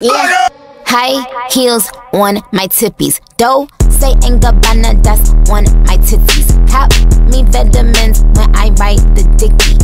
Yeah. High heels on my tippies. Dough, say and Gabbana, that's on my titties. Cop me vitamins when I write the dickie.